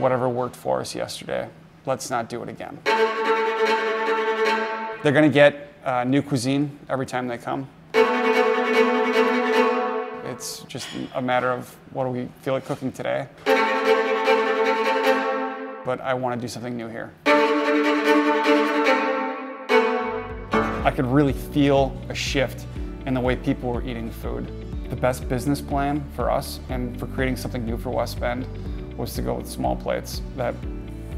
whatever worked for us yesterday. Let's not do it again. They're going to get uh, new cuisine every time they come. It's just a matter of what do we feel like cooking today. But I want to do something new here. I could really feel a shift in the way people were eating food. The best business plan for us and for creating something new for West Bend was to go with small plates that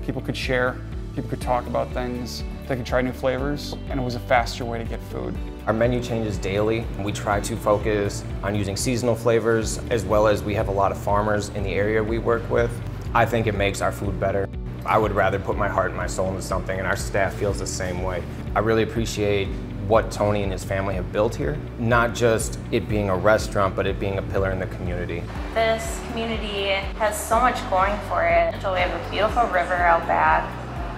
people could share, people could talk about things, they could try new flavors, and it was a faster way to get food. Our menu changes daily. We try to focus on using seasonal flavors as well as we have a lot of farmers in the area we work with. I think it makes our food better. I would rather put my heart and my soul into something and our staff feels the same way. I really appreciate what Tony and his family have built here. Not just it being a restaurant, but it being a pillar in the community. This community has so much going for it. So we have a beautiful river out back,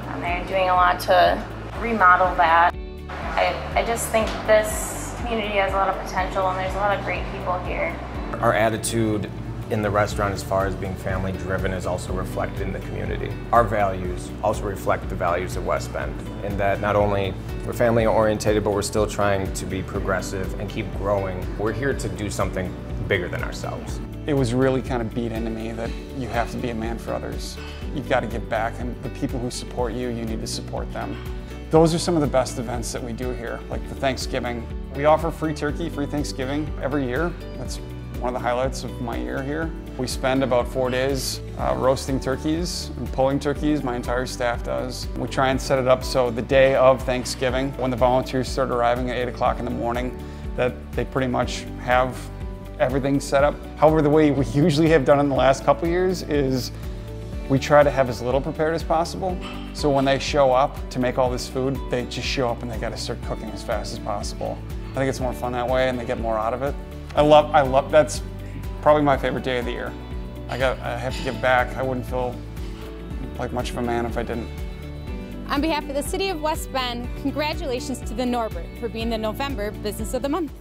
and they're doing a lot to remodel that. I, I just think this community has a lot of potential and there's a lot of great people here. Our attitude in the restaurant as far as being family driven is also reflected in the community. Our values also reflect the values of West Bend in that not only we're family oriented, but we're still trying to be progressive and keep growing. We're here to do something bigger than ourselves. It was really kind of beat into me that you have to be a man for others. You've got to give back and the people who support you, you need to support them. Those are some of the best events that we do here, like the Thanksgiving. We offer free turkey, free Thanksgiving every year. That's one of the highlights of my year here. We spend about four days uh, roasting turkeys and pulling turkeys, my entire staff does. We try and set it up so the day of Thanksgiving, when the volunteers start arriving at 8 o'clock in the morning, that they pretty much have everything set up. However, the way we usually have done in the last couple years is we try to have as little prepared as possible. So when they show up to make all this food, they just show up and they got to start cooking as fast as possible. I think it's more fun that way and they get more out of it. I love, I love, that's probably my favorite day of the year. I got, I have to give back. I wouldn't feel like much of a man if I didn't. On behalf of the City of West Bend, congratulations to the Norbert for being the November Business of the Month.